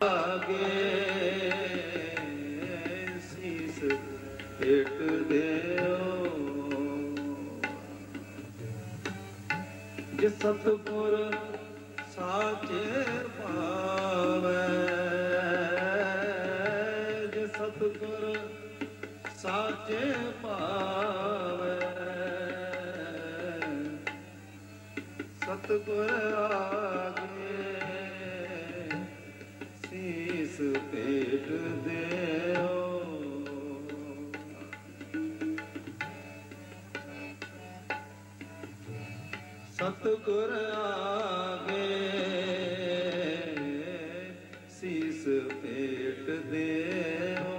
ਆਗੇ ਸੀਸ ਭੇਟ ਦਿਓ। ਜੇ ਸਤਿਗੁਰ ਸਾਚੇ ਪਾਵੈ ਜੇ ਸਤਿਗੁਰ ਸਾਚੇ ਪਾਵੈ ਸਤਿਗੁਰ ਆਗੇ ਸਤਿਗੁਰ ਆਗੇ ਸੀਸ ਭੇਟ ਦਿਓ।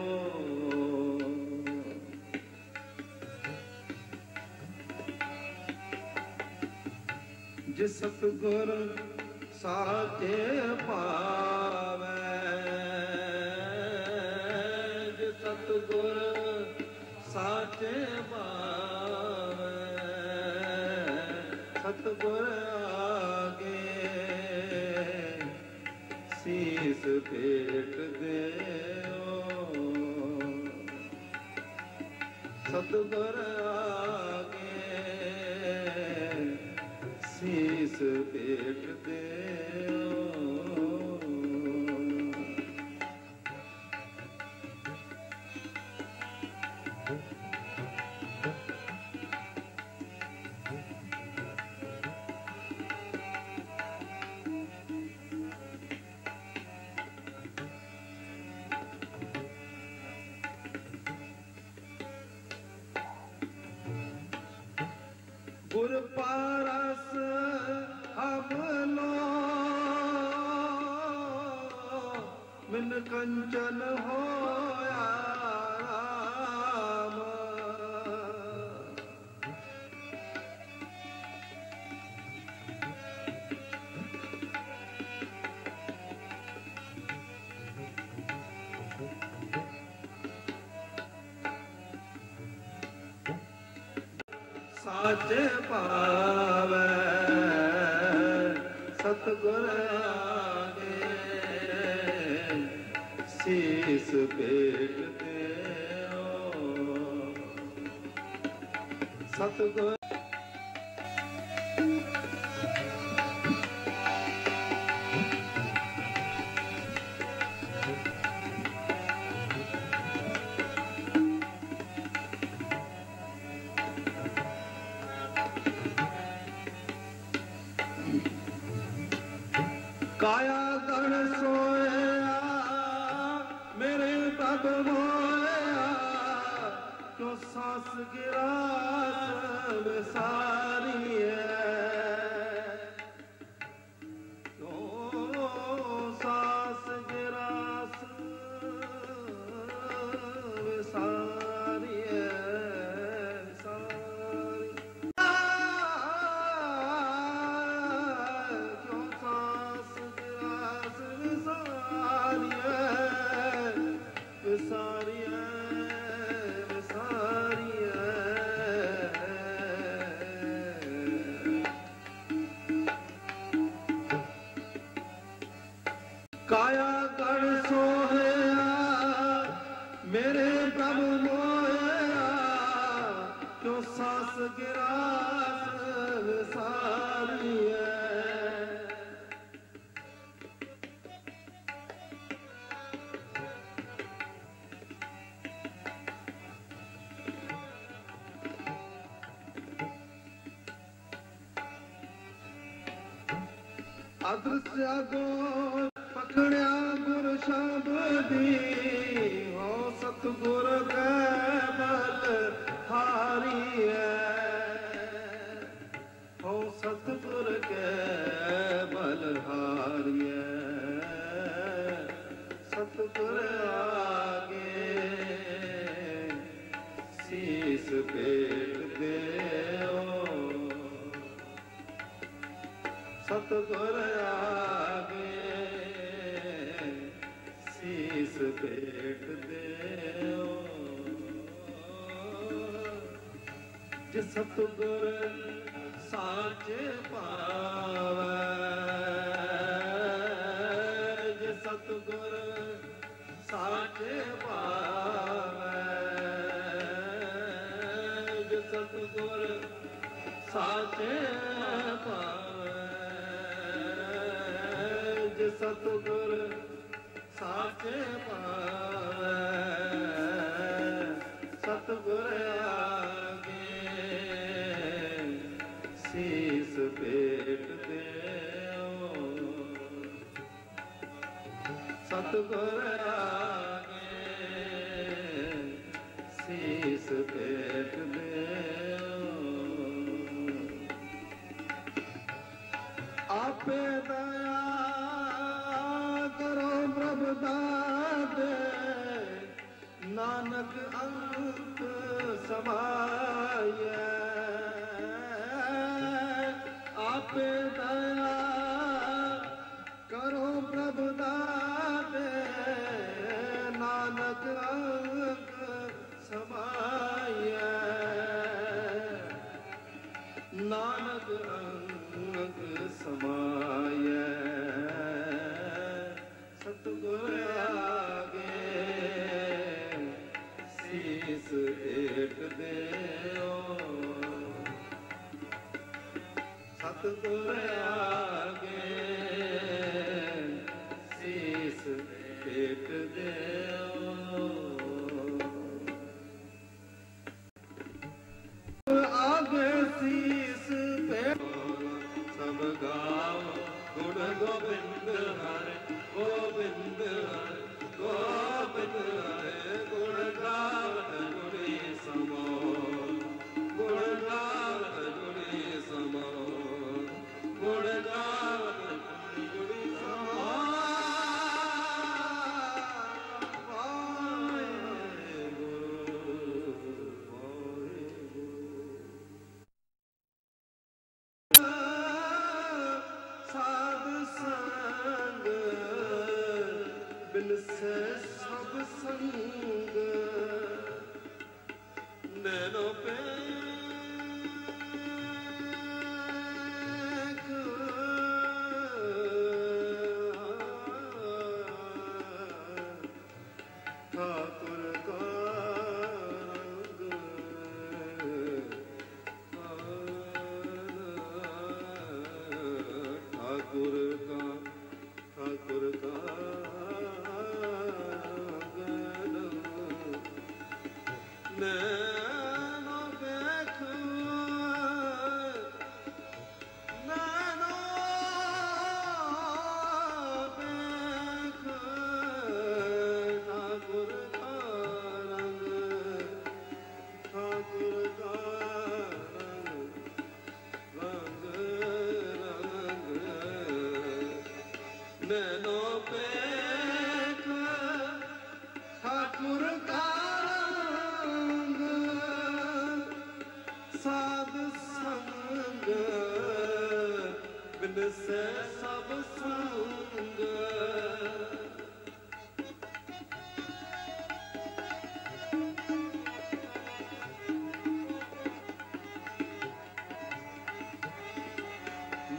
ਜੇ ਸਤਿਗੁਰ ਸਾਚੇ ਪਾਵੈ ਸਤਿਗੁਰ ਆਗੇ ਸੀਸ ਭੇਟ ਦੇ ਗੁਰ ਪਾਰਸ ਹਮ ਲੋ ਕੰਚਨ ਹੋਇਆ ਸਾਚ ਪਾਵੈ ਸਤਿਗੁਰ ਆਗੇ। ਸੀਸ ਭੇਟ ਦਿਓ। ਸਤਿਗੁਰ ਕਾਇਆ ਗਣ ਸੋਇਆ ਮੇਰੇ ਪ੍ਰਭ ਮੋਇਆ ਕਿਉ ਸਾਸ ਗਿਰਾਸ ਵਿਸਾਰੀਐ ਕਾਇਆ ਗਣ ਸੋਹਿਆ ਮੇਰੇ ਪ੍ਰਭ ਮੋਇਆ ਕਿਉ ਸਾਸ ਗਿਰਾਸ ਵਿਸਾਰੀਐ ਅਦ੍ਰਿਸ਼ ਅਗੋ ਪਖੜਿਆ ਗੁਰ ਸ਼ਬਦੀ ਹੋ ਸਤਗੁਰ ਕੈ ਬਲ ਹਾਰੀਐ। ਹੋ ਸਤਗੁਰ ਕੈ ਬਲ ਹਾਰੀਐ। ਸਤਗੁਰ ਆਗੇ ਸੀਸ ਭੇਟ ਦਿਓ। ਸਤਗੁਰ ਆਗੇ ਜੇ ਸਤਗੁਰ ਸਾਚੇ ਪਾਵੈ। ਸਤਗੁਰ ਆਗੇ ਸੀਸ ਟੇਕ ਆਪੇ ਦਇਆ ਕਰੋ ਪ੍ਰਭ ਦਾਤੇ ਨਾਨਕ ਅੰਤ ਸਮਾਏ Yeah. ਸਭ ਸੰਗ ਨੈਣੋ ਪੇ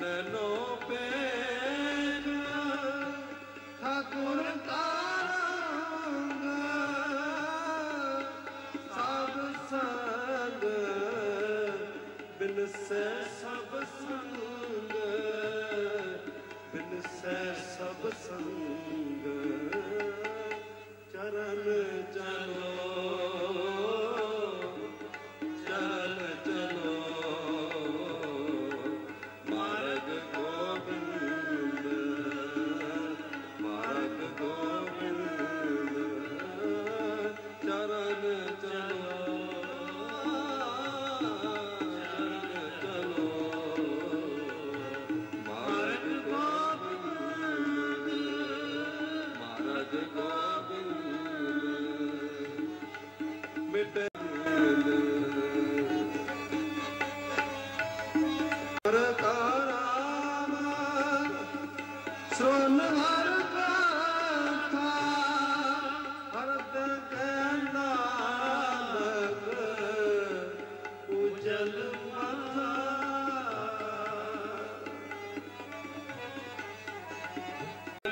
and the